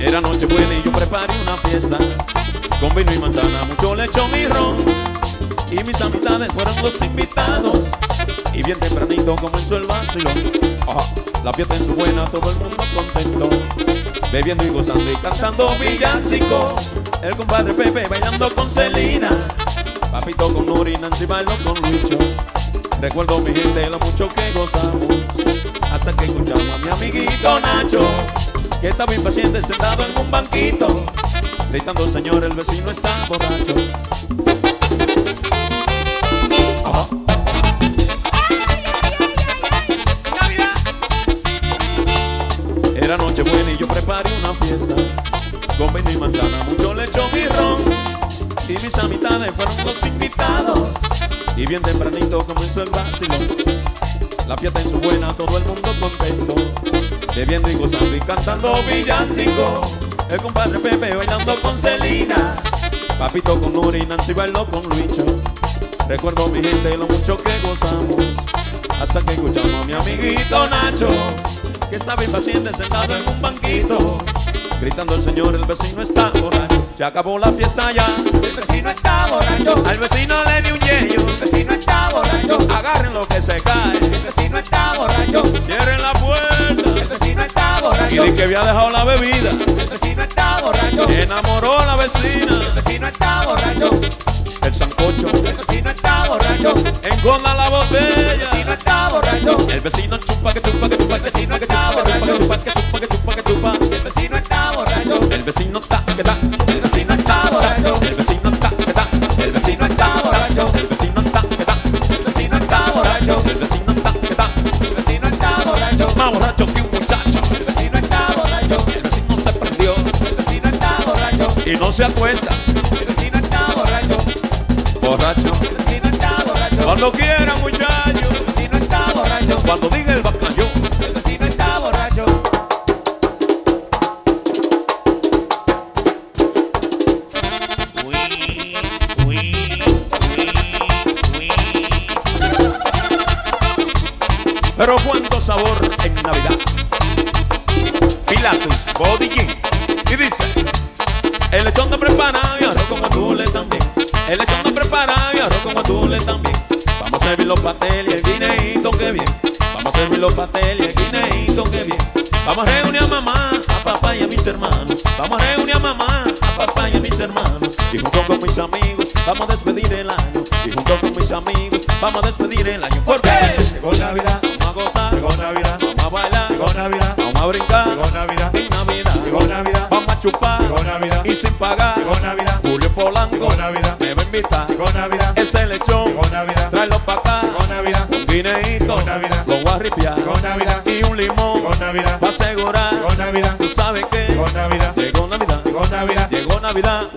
Era noche buena y yo preparé una fiesta. Con vino y manzana, mucho lechón y ron. Y mis amistades fueron los invitados. Y bien tempranito comenzó el vacilón. La fiesta en su buena, todo el mundo contento. Bebiendo y gozando y cantando villancico. El compadre Pepe bailando con Celina Papito con Nori, Nancy bailó con Lucho Recuerdo mi gente lo mucho que gozamos. Hasta que escuchamos a mi amiguito Nacho Que estaba impaciente sentado en un banquito Gritando señor el vecino está borracho. Era noche buena y yo preparé una fiesta. Con vino y manzana, mucho lechón y ron. Y mis amistades fueron los invitados Y bien tempranito comenzó el vacilón. La fiesta en su buena, todo el mundo contento. Bebiendo y gozando y cantando villancico. El compadre Pepe bailando con Celina. Papito con Nuri, Nancy bailó con Luicho Recuerdo mi gente lo mucho que gozamos. Hasta que escuchamos a mi amiguito Nacho Que estaba impaciente sentado en un banquito Gritando el señor, el vecino está borracho. Ya acabó la fiesta ya. El vecino está borracho. Al vecino le di un yeyo. El vecino está borracho. Agarren lo que se cae. El vecino está borracho. Cierren la puerta. El vecino está borracho. Y di que había dejado la bebida. El vecino está borracho. Enamoró a la vecina. El vecino está borracho. El sancocho. El vecino está borracho. Engorda la botella. El vecino está borracho. El vecino chupa que chupa que chupa. El vecino que chupa que chupa que chupa que chupa que chupa se. Y dice: El lechón te prepara y arroz como tú le también. El lechón te prepara y arroz como tú le también. Vamos a servir los y el guineíto que bien. Vamos a servir los pasteles y el guineíto que bien. Vamos a reunir a mamá, a papá y a mis hermanos. Vamos a reunir a mamá, a papá y a mis hermanos. Y junto con mis amigos, vamos a despedir el año. Y junto con mis amigos, vamos a despedir el año. ¿Por qué? Llegó Navidad, a gozar, llegó Navidad, vamos a bailar, llegó Navidad, vamos a brincar. llegó Navidad, En Navidad, llegó Navidad, vamos a chupar llegó Navidad, y sin pagar. llegó Navidad, Julio Polanco llegó Navidad, me va a invitar. llegó Navidad, Ese lechón, llegó Navidad, tráelo pa' acá. llegó Navidad, Un guineíto, Llegó Navidad. lo voy a ripiar. llegó Navidad, Y un limón, llegó Navidad, pa' asegurar. llegó Navidad, Tú sabes que llegó Navidad, llegó Navidad, llegó Navidad, llegó Navidad.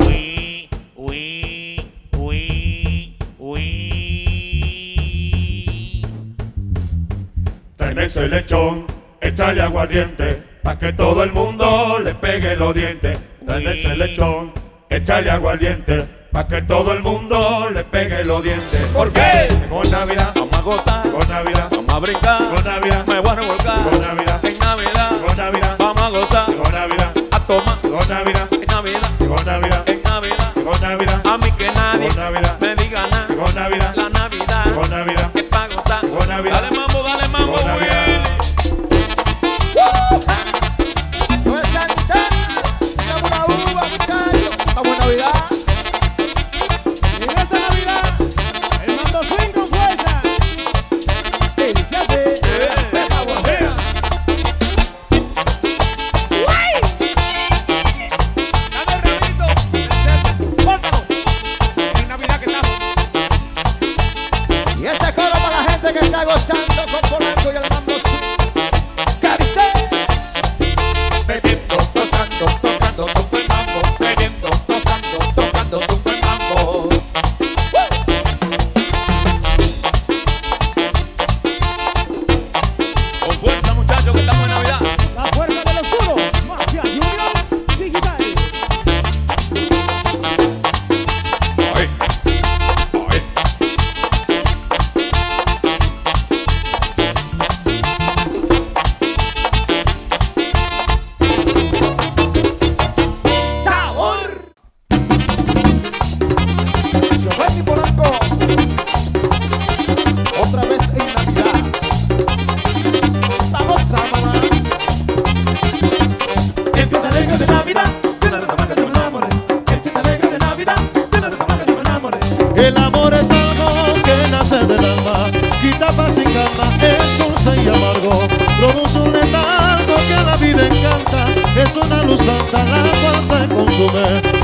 Ese lechón, échale aguardiente, pa' que todo el mundo le pegue los dientes. Tráeme ese lechón, échale aguardiente, pa' que todo el mundo le pegue los dientes. ¿Por qué? Llegó Navidad, Vamos a gozar, llegó Navidad, vamos a brincar. llegó Navidad, Me voy a revolcar. llegó Navidad, En Navidad, llegó Navidad, vamos a gozar. llegó Navidad, A tomar.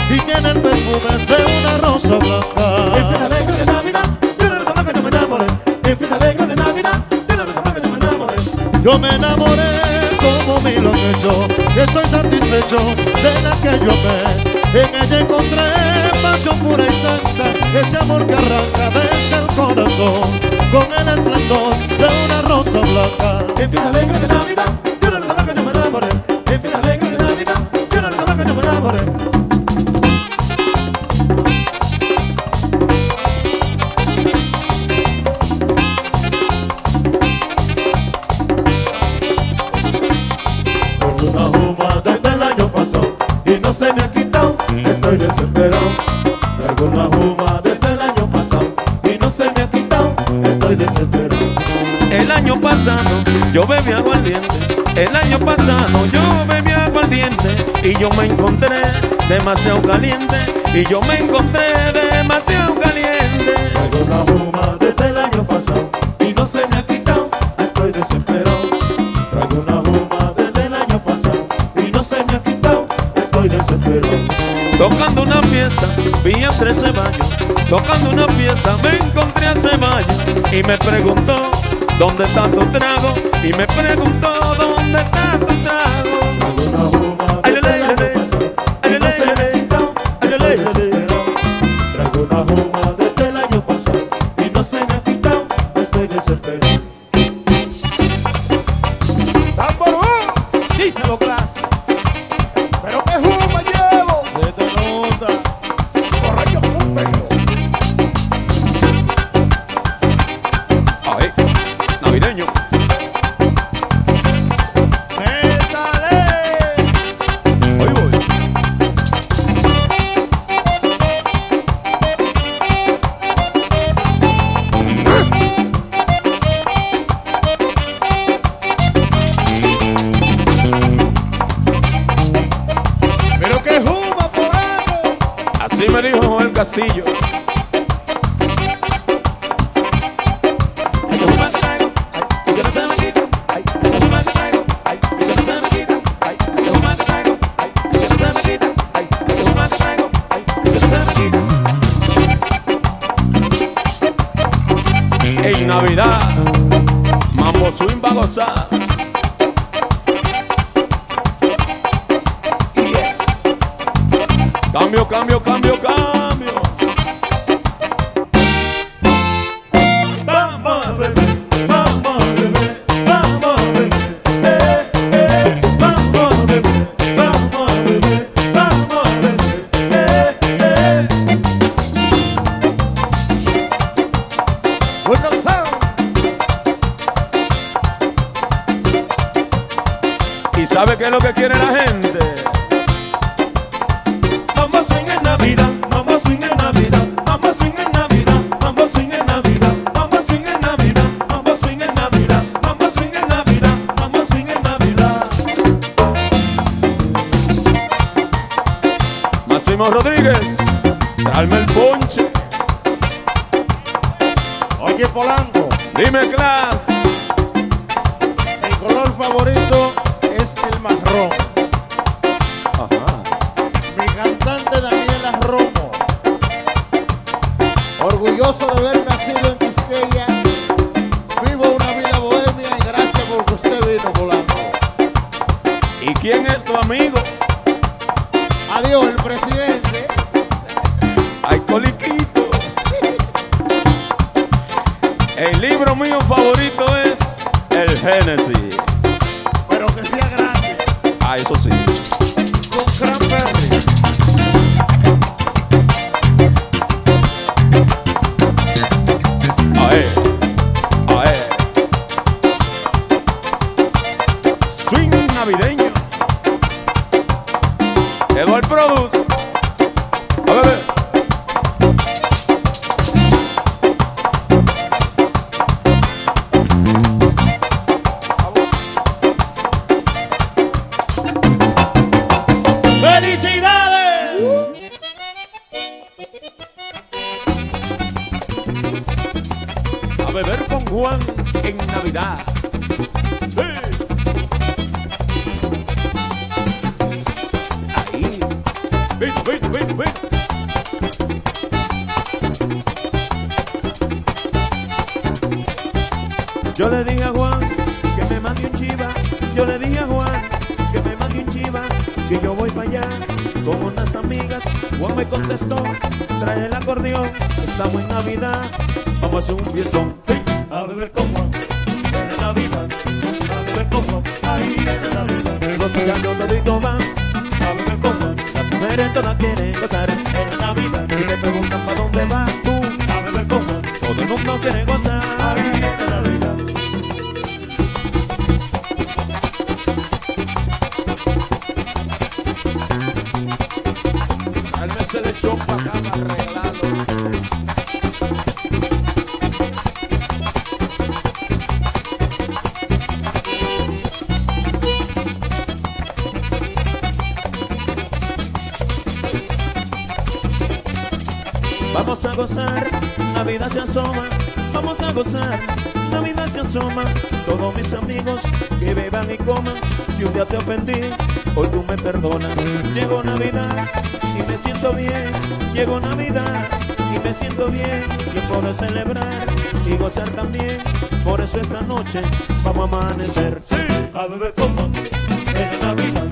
Y tiene el perfume de una rosa blanca. En fiesta alegre de Navidad, una rosa blanca yo me enamoré. En fiesta alegre de Navidad, una rosa blanca yo me enamoré. Yo me enamoré como mí lo hecho estoy satisfecho de la que yo me en ella encontré pasión pura y santa ese amor que arranca desde el corazón con el esplendor de una rosa blanca En fiesta alegre de Navidad, El año pasado yo bebí aguardiente. El año pasado yo bebí aguardiente y yo me encontré demasiado caliente. Y yo me encontré demasiado caliente. Traigo una juma desde el año pasado y no se me ha quitado, estoy desesperado. Traigo una juma desde el año pasado y no se me ha quitado, estoy desesperado. Tocando una fiesta, vi a tres ceballos. Tocando una fiesta, me encontré a Ceballos y me preguntó dónde está tu trago. Y me preguntó dónde está tu trago. Joel Castillo. En Navidad, Mambo Swing va a gozar. Cambio, cambio, cambio, cambio. Génesis. Pero que sea grande. Ah, eso sí. Con Yo le dije a Juan que me mande un chiva. Yo le dije a Juan que me mande un chiva. Que yo voy para allá con unas amigas. Juan me contestó, trae el acordeón. Estamos en Navidad, vamos a hacer un fiestón. A beber con Juan, en Navidad. A beber con Juan, ahí en Navidad. Los cigarros toditos van, A beber con Juan, las mujeres todas quieren gozar. Vamos a gozar, Navidad se asoma. Vamos a gozar, Navidad se asoma. Todos mis amigos que beban y coman. Si un día te ofendí, hoy tú me perdonas. Llegó Navidad y me siento bien. Llegó Navidad y me siento bien. Tiempo de celebrar y gozar también. Por eso esta noche vamos a amanecer. Sí. A beber Juan, en Navidad.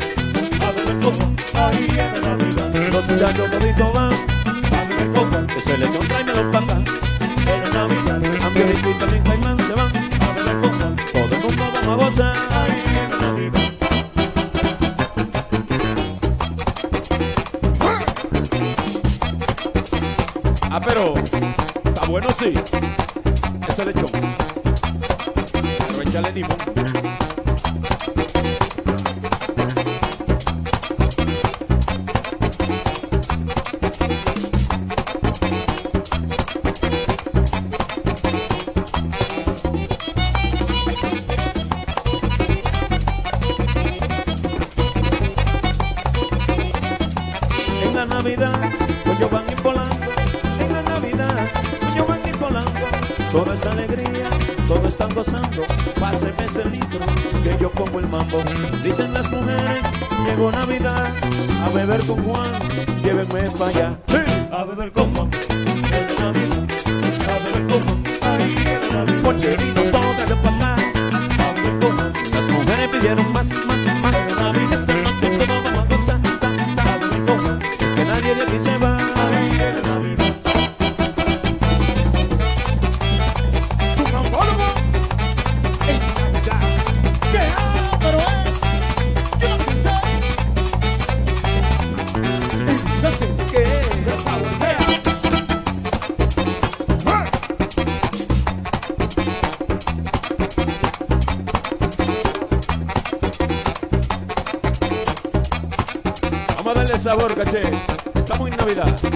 A beber Juan, ahí en Navidad. Los muchachos toditos van, Que se le tráemelo pa' acá. en el. Dicen las mujeres, llegó Navidad. A beber con Juan, llévenme para allá. A beber con Juan, en Navidad. A beber con Juan, ahí en Navidad. Pocherino, toca de papá. A beber con Juan, Las mujeres pidieron más, más, caché. Estamos en Navidad.